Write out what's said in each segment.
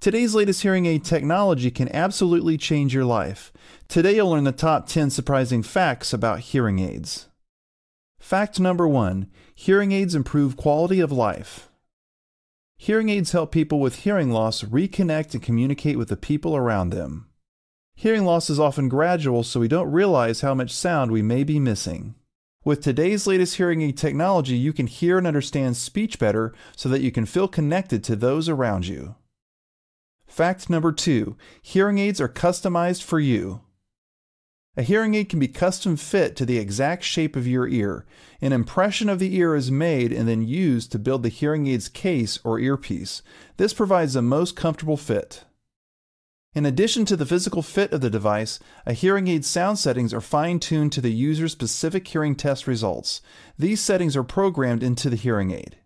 Today's latest hearing aid technology can absolutely change your life. Today you'll learn the top 10 surprising facts about hearing aids. Fact number 1 Hearing aids improve quality of life. Hearing aids help people with hearing loss reconnect and communicate with the people around them. Hearing loss is often gradual, so we don't realize how much sound we may be missing. With today's latest hearing aid technology, you can hear and understand speech better so that you can feel connected to those around you. Fact number two hearing aids are customized for you. A hearing aid can be custom fit to the exact shape of your ear. An impression of the ear is made and then used to build the hearing aid's case or earpiece. This provides the most comfortable fit. In addition to the physical fit of the device, a hearing aid's sound settings are fine tuned to the user's specific hearing test results. These settings are programmed into the hearing aid.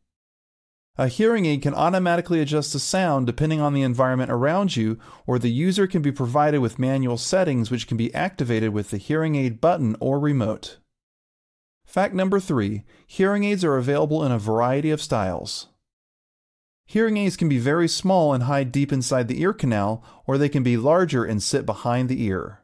A hearing aid can automatically adjust the sound depending on the environment around you, or the user can be provided with manual settings which can be activated with the hearing aid button or remote. Fact number three hearing aids are available in a variety of styles. Hearing aids can be very small and hide deep inside the ear canal, or they can be larger and sit behind the ear.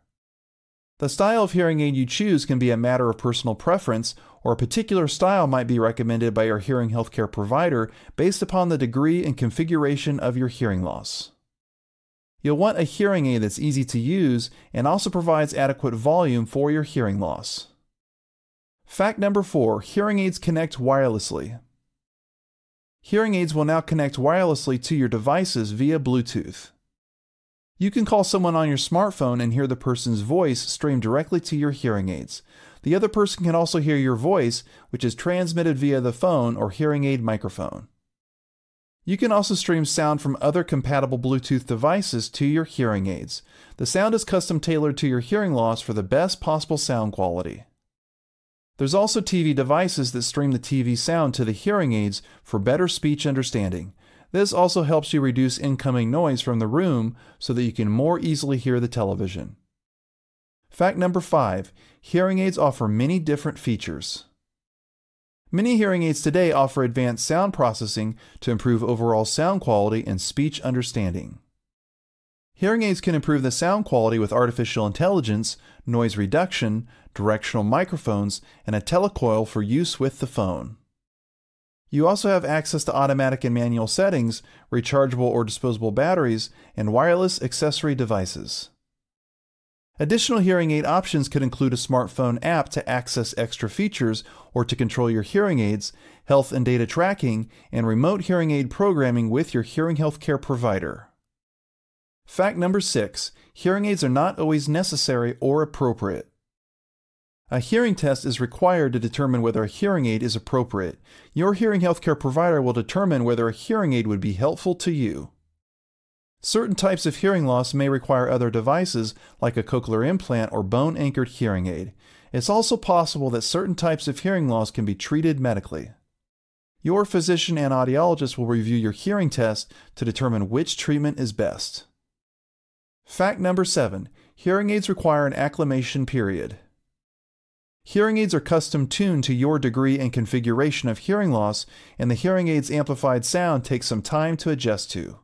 The style of hearing aid you choose can be a matter of personal preference, or a particular style might be recommended by your hearing healthcare provider based upon the degree and configuration of your hearing loss. You'll want a hearing aid that's easy to use and also provides adequate volume for your hearing loss. Fact number four hearing aids connect wirelessly. Hearing aids will now connect wirelessly to your devices via Bluetooth. You can call someone on your smartphone and hear the person's voice stream directly to your hearing aids. The other person can also hear your voice, which is transmitted via the phone or hearing aid microphone. You can also stream sound from other compatible Bluetooth devices to your hearing aids. The sound is custom tailored to your hearing loss for the best possible sound quality. There's also TV devices that stream the TV sound to the hearing aids for better speech understanding. This also helps you reduce incoming noise from the room so that you can more easily hear the television. Fact number five hearing aids offer many different features. Many hearing aids today offer advanced sound processing to improve overall sound quality and speech understanding. Hearing aids can improve the sound quality with artificial intelligence, noise reduction, directional microphones, and a telecoil for use with the phone. You also have access to automatic and manual settings, rechargeable or disposable batteries, and wireless accessory devices. Additional hearing aid options could include a smartphone app to access extra features or to control your hearing aids, health and data tracking, and remote hearing aid programming with your hearing health care provider. Fact number six hearing aids are not always necessary or appropriate. A hearing test is required to determine whether a hearing aid is appropriate. Your hearing healthcare provider will determine whether a hearing aid would be helpful to you. Certain types of hearing loss may require other devices, like a cochlear implant or bone anchored hearing aid. It's also possible that certain types of hearing loss can be treated medically. Your physician and audiologist will review your hearing test to determine which treatment is best. Fact number seven hearing aids require an acclimation period. Hearing aids are custom tuned to your degree and configuration of hearing loss, and the hearing aid's amplified sound takes some time to adjust to.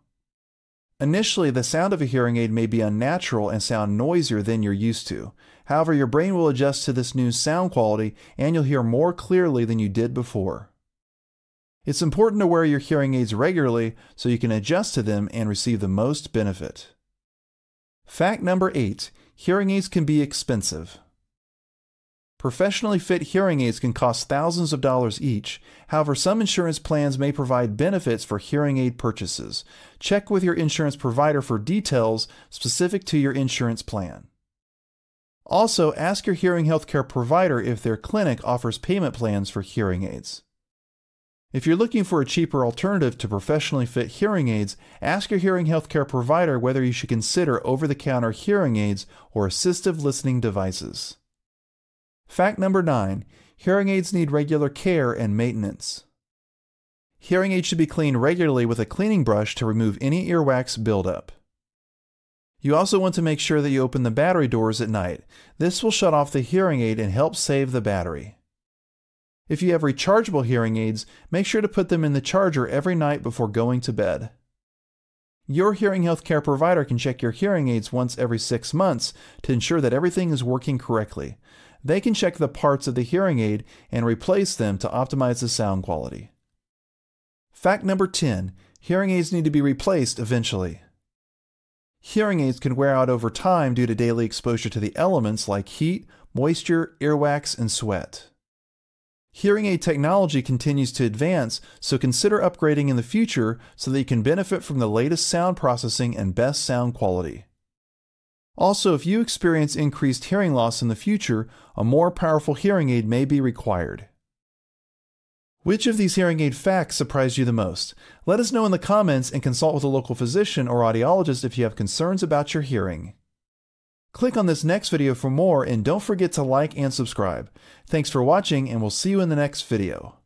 Initially, the sound of a hearing aid may be unnatural and sound noisier than you're used to. However, your brain will adjust to this new sound quality and you'll hear more clearly than you did before. It's important to wear your hearing aids regularly so you can adjust to them and receive the most benefit. Fact number eight hearing aids can be expensive. Professionally fit hearing aids can cost thousands of dollars each. However, some insurance plans may provide benefits for hearing aid purchases. Check with your insurance provider for details specific to your insurance plan. Also, ask your hearing healthcare provider if their clinic offers payment plans for hearing aids. If you're looking for a cheaper alternative to professionally fit hearing aids, ask your hearing healthcare provider whether you should consider over the counter hearing aids or assistive listening devices. Fact number nine hearing aids need regular care and maintenance. Hearing aids should be cleaned regularly with a cleaning brush to remove any earwax buildup. You also want to make sure that you open the battery doors at night. This will shut off the hearing aid and help save the battery. If you have rechargeable hearing aids, make sure to put them in the charger every night before going to bed. Your hearing health care provider can check your hearing aids once every six months to ensure that everything is working correctly. They can check the parts of the hearing aid and replace them to optimize the sound quality. Fact number 10 Hearing aids need to be replaced eventually. Hearing aids can wear out over time due to daily exposure to the elements like heat, moisture, earwax, and sweat. Hearing aid technology continues to advance, so consider upgrading in the future so that you can benefit from the latest sound processing and best sound quality. Also, if you experience increased hearing loss in the future, a more powerful hearing aid may be required. Which of these hearing aid facts surprised you the most? Let us know in the comments and consult with a local physician or audiologist if you have concerns about your hearing. Click on this next video for more and don't forget to like and subscribe. Thanks for watching and we'll see you in the next video.